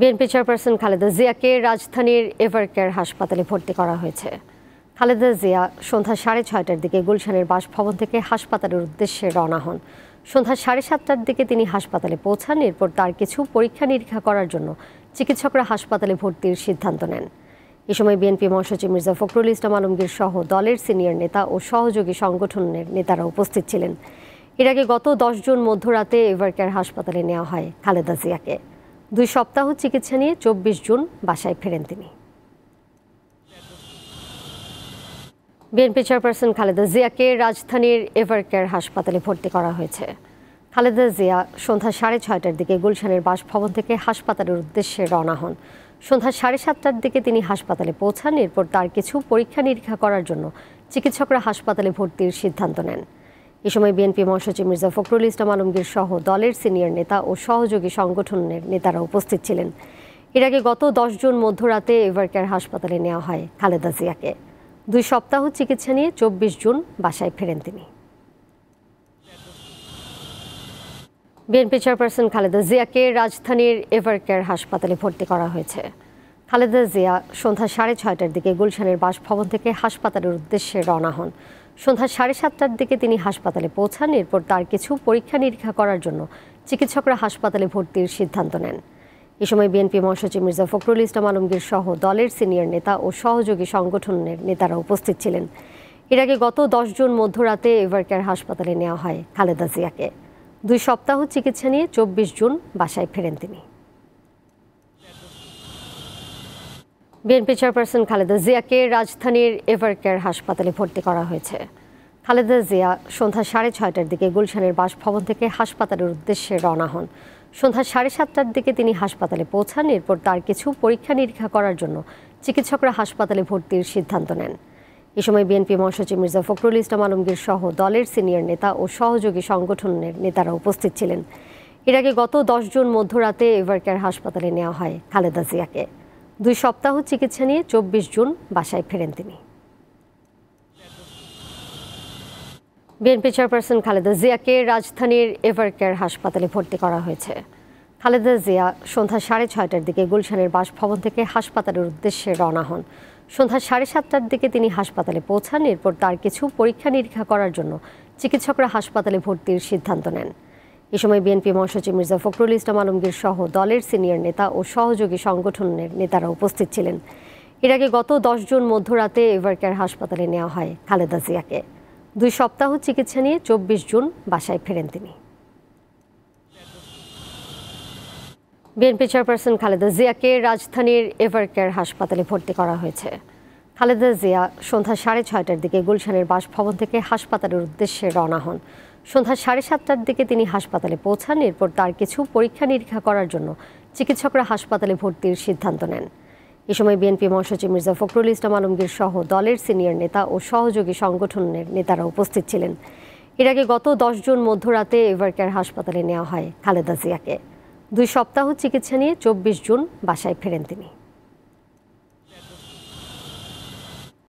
BNP chairperson Khaleda জিয়াকে রাজধানীর এভারকেয়ার হাসপাতালে ভর্তি করা হয়েছে। খালেদা জিয়া সন্ধ্যা সাড়ে ছয়টার দিকে গুলশানের বাসভবন থেকে হাসপাতালের উদ্দেশ্যে রওনা হন। সন্ধ্যা সাড়ে সাতটার দিকে তিনি হাসপাতালে পৌঁছান, এরপর তার কিছু পরীক্ষা নিরীক্ষা করার জন্য চিকিৎসকরা হাসপাতালে ভর্তির সিদ্ধান্ত নেন। এ সময় বিএনপি মহাসচিব মির্জা ফখরুল ইসলাম আলমগীর সহ দলের সিনিয়র নেতা ও সহযোগী সংগঠনের নেতারা উপস্থিত ছিলেন। এর আগে গত দশ জুন মধ্যরাতে এভারকেয়ার হাসপাতালে নেওয়া হয় খালেদা জিয়াকে। দুই সপ্তাহ চিকিৎসা নিয়ে চব্বিশ জুন বাসায় ফেরেন তিনি। বিএনপি চেয়ারপারসন খালেদা জিয়াকে রাজধানীর এভারকেয়ার হাসপাতালে ভর্তি করা হয়েছে। খালেদা জিয়া সন্ধ্যা সাড়ে ছয়টার দিকে গুলশানের বাসভবন থেকে হাসপাতালের উদ্দেশ্যে রওনা হন। সন্ধ্যা সাড়ে সাতটার দিকে তিনি হাসপাতালে পৌঁছান, এরপর তার কিছু পরীক্ষা নিরীক্ষা করার জন্য চিকিৎসকরা হাসপাতালে ভর্তির সিদ্ধান্ত নেন। এ সময় বিএনপি মহাসচিব মির্জা ফখরুল ইসলাম আলমগীর সহ দলের সিনিয়র নেতা ও সহযোগী সংগঠনের নেতারা উপস্থিত ছিলেন। এর আগে গত দশ জুন মধ্যরাতে এভারকেয়ার হাসপাতালে নেওয়া হয় খালেদা জিয়াকে। দুই সপ্তাহ চিকিৎসা নিয়ে চব্বিশ জুন বাসায় ফেরেন তিনি। বিএনপি চেয়ারপারসন খালেদা জিয়াকে রাজধানীর এভারকেয়ার হাসপাতালে ভর্তি করা হয়েছে। খালেদা জিয়া সন্ধ্যা সাড়ে ছয়টার দিকে গুলশানের বাসভবন থেকে হাসপাতালের উদ্দেশ্যে রওনা হন। সন্ধ্যা সাড়ে সাতটার দিকে তিনি হাসপাতালে পৌঁছান। এরপর তার কিছু পরীক্ষা নিরীক্ষা করার জন্য চিকিৎসকরা হাসপাতালে ভর্তির সিদ্ধান্ত নেন। এ সময় বিএনপি মহাসচিব মির্জা ফখরুল ইসলাম আলমগীর সহ দলের সিনিয়র নেতা ও সহযোগী সংগঠনের নেতারা উপস্থিত ছিলেন। এর আগে গত দশ জুন মধ্যরাতে এভারকেয়ার হাসপাতালে নেওয়া হয় খালেদা জিয়াকে। দুই সপ্তাহ চিকিৎসা নিয়ে চব্বিশ জুন বাসায় ফেরেন তিনি। বিএনপি চেয়ারপারসন খালেদা জিয়াকে রাজধানীর এভারকেয়ার হাসপাতালে ভর্তি করা হয়েছে। খালেদা জিয়া সন্ধ্যা সাড়ে ছয়টার দিকে গুলশানের বাসভবন থেকে হাসপাতালের উদ্দেশ্যে রওনা হন। সন্ধ্যা সাড়ে সাতটার দিকে তিনি হাসপাতালে পৌঁছান, এরপর তার কিছু পরীক্ষা নিরীক্ষা করার জন্য চিকিৎসকরা হাসপাতালে ভর্তির সিদ্ধান্ত নেন। এ সময় বিএনপি মহাসচিব মির্জা ফখরুল ইসলাম আলমগীর সহ দলের সিনিয়র নেতা ও সহযোগী সংগঠনের নেতারা উপস্থিত ছিলেন। এর আগে গত দশ জুন মধ্যরাতে এভারকেয়ার হাসপাতালে নেওয়া হয় খালেদা জিয়াকে। দুই সপ্তাহ চিকিৎসা নিয়ে চব্বিশ জুন বাসায় ফেরেন তিনি। বিএনপি চেয়ারপারসন খালেদা জিয়াকে রাজধানীর এভারকেয়ার হাসপাতালে ভর্তি করা হয়েছে। খালেদা জিয়া সন্ধ্যা সাড়ে ছয়টার দিকে গুলশানের বাসভবন থেকে হাসপাতালের উদ্দেশ্যে রওনা হন। সন্ধ্যা সাড়ে সাতটার দিকে তিনি হাসপাতালে পৌঁছান, এরপর তার কিছু পরীক্ষা নিরীক্ষা করার জন্য চিকিৎসকরা হাসপাতালে ভর্তির সিদ্ধান্ত নেন। এ সময় বিএনপি মহাসচিব মির্জা ফখরুল ইসলাম আলমগীর সহ দলের সিনিয়র নেতা ও সহযোগী সংগঠনের নেতারা উপস্থিত ছিলেন। এর আগে গত দশ জুন মধ্যরাতে এভারকেয়ার হাসপাতালে নেওয়া হয় খালেদা জিয়াকে। দুই সপ্তাহ চিকিৎসা নিয়ে চব্বিশ জুন বাসায় ফেরেন তিনি। বিএনপি চেয়ারপারসন খালেদা জিয়াকে রাজধানীর এভারকেয়ার হাসপাতালে ভর্তি করা হয়েছে। খালেদা জিয়া সন্ধ্যা সাড়ে ছয়টার দিকে গুলশানের বাসভবন থেকে হাসপাতালের উদ্দেশ্যে রওনা হন। সন্ধ্যা সাড়ে সাতটার দিকে তিনি হাসপাতালে পৌঁছান, এরপর তার কিছু পরীক্ষা নিরীক্ষা করার জন্য চিকিৎসকরা হাসপাতালে ভর্তির সিদ্ধান্ত নেন। এ সময় বিএনপি মহাসচিব মির্জা ফখরুল ইসলাম আলমগীর সহ দলের সিনিয়র নেতা ও সহযোগী সংগঠনের নেতারা উপস্থিত ছিলেন। এর আগে গত দশ জুন মধ্যরাতে এভারকেয়ার হাসপাতালে নেওয়া হয় খালেদা জিয়াকে। দুই সপ্তাহ চিকিৎসা নিয়ে চব্বিশ জুন বাসায় ফেরেন তিনি।